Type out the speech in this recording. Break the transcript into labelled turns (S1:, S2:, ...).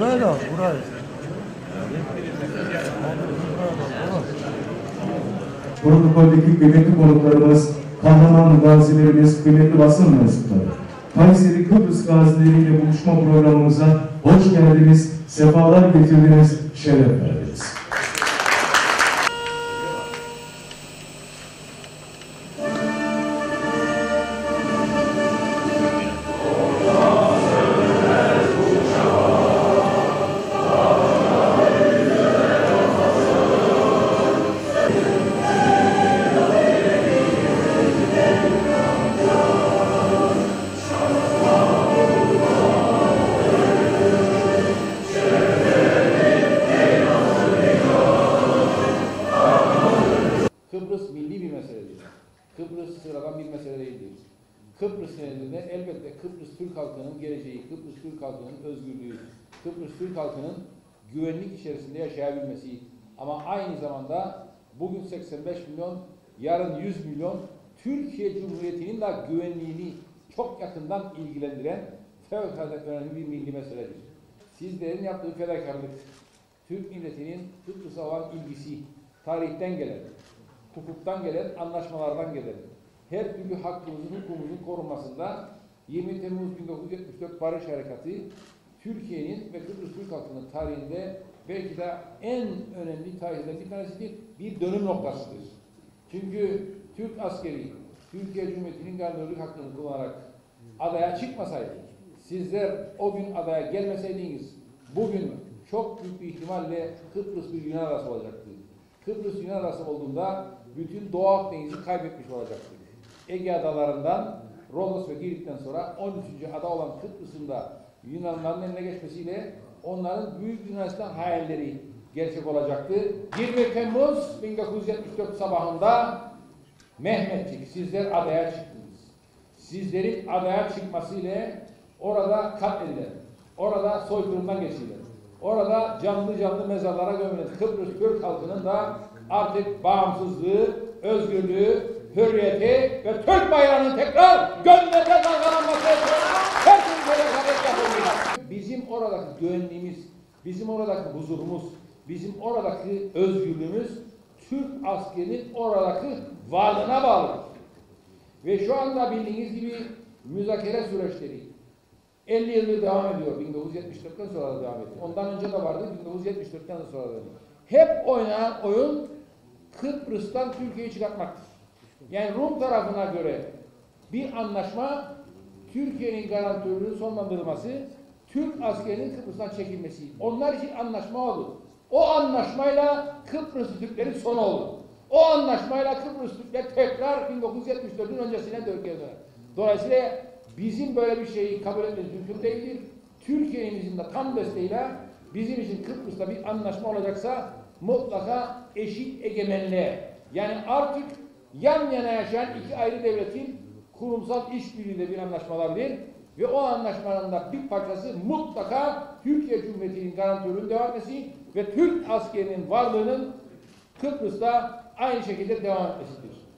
S1: Buraya da buraya.
S2: Protokoldeki kıymetli konuklarımız, kahraman gazilerimiz, kıymetli basın mensupları. Kayseri Kıbrıs gazileriyle buluşma programımıza hoş geldiniz, sefalar getirdiniz, şeref verdiniz.
S3: Bir mesele değildir. Kıbrıs nedeniyle elbette Kıbrıs Türk halkının geleceği, Kıbrıs Türk halkının özgürlüğü, Kıbrıs Türk halkının güvenlik içerisinde yaşayabilmesi ama aynı zamanda bugün 85 milyon, yarın 100 milyon Türkiye Cumhuriyeti'nin de güvenliğini çok yakından ilgilendiren fevkalade önemli bir milli meseledir. Sizlerin yaptığı fedakarlık, Türk milletinin Kıbrıs'a olan ilgisi, tarihten gelen, hukuktan gelen, anlaşmalardan gelen, her türlü hakkımızın, hukukumuzun korunmasında 20 Temmuz 1974 Barış Harekatı Türkiye'nin ve Kıbrıs Türk halkının tarihinde belki de en önemli tarihlerden bir tanesidir. Bir dönüm noktasıdır. Çünkü Türk askeri Türkiye Cumhuriyeti'nin gardörlük hakkını kullanarak adaya çıkmasaydı, sizler o gün adaya gelmeseydiniz, bugün çok büyük bir ihtimalle Kıbrıs bir Yunan adası olacaktı. Kıbrıs Yunan adası olduğunda bütün Doğu Akdeniz'i kaybetmiş olacaktık. Ege adalarından Rodos ve Girit'ten sonra 13. ada olan Kıbrıs'ın da Yunanların eline geçmesiyle onların Büyük Yunanistan hayalleri gerçek olacaktı. 20 Temmuz 1974 sabahında Mehmetçik sizler adaya çıktınız. Sizlerin adaya çıkması ile orada katledilen, orada soykırımdan geçilen, orada canlı canlı mezarlara gömülen Kıbrıs Türk halkının da artık bağımsızlığı, özgürlüğü, hürriyeti ve Türk bayrağının tekrar gönlünde dalgalanması her türlü felaket yapılmayacak. Bizim oradaki güvenliğimiz, bizim oradaki huzurumuz, bizim oradaki özgürlüğümüz Türk askerinin oradaki varlığına bağlıdır. Ve şu anda bildiğiniz gibi müzakere süreçleri 50 yıldır devam ediyor. 1974'ten sonra da devam ediyor. Ondan önce de vardı. 1974'ten sonra da. Hep oynanan oyun Kıbrıs'tan Türkiye'yi çıkartmaktır. Yani Rum tarafına göre bir anlaşma Türkiye'nin garantörlüğünün sonlandırılması, Türk askerinin Kıbrıs'tan çekilmesi. Onlar için anlaşma oldu. O anlaşmayla Kıbrıs Türklerin sonu oldu. O anlaşmayla Kıbrıs Türkler tekrar 1974'ün öncesine döner. Dolayısıyla bizim böyle bir şeyi kabul etmemiz mümkün değildir. Türkiye'mizin de tam desteğiyle bizim için Kıbrıs'ta bir anlaşma olacaksa mutlaka eşit egemenliğe yani artık yan yana yaşayan iki ayrı devletin kurumsal işbirliğiyle bir anlaşma olabilir ve o anlaşmanın da bir parçası mutlaka Türkiye Cumhuriyeti'nin garantörünün devam etmesi ve Türk askerinin varlığının Kıbrıs'ta aynı şekilde devam etmesidir.